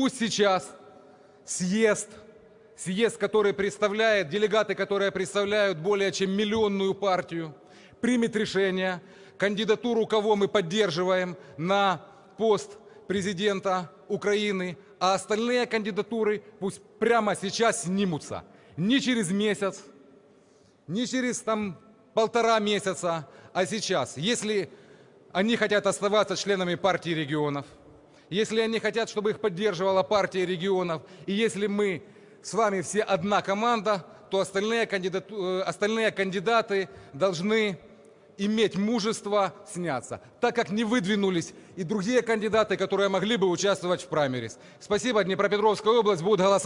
Пусть сейчас съезд, съезд, который представляет, делегаты, которые представляют более чем миллионную партию, примет решение, кандидатуру кого мы поддерживаем на пост президента Украины, а остальные кандидатуры пусть прямо сейчас снимутся. Не через месяц, не через там полтора месяца, а сейчас. Если они хотят оставаться членами партии регионов, если они хотят, чтобы их поддерживала партия регионов, и если мы с вами все одна команда, то остальные, кандидату- э, остальные кандидаты должны иметь мужество сняться, так как не выдвинулись и другие кандидаты, которые могли бы участвовать в праймерис. Спасибо, Днепропетровская область будет голосовать.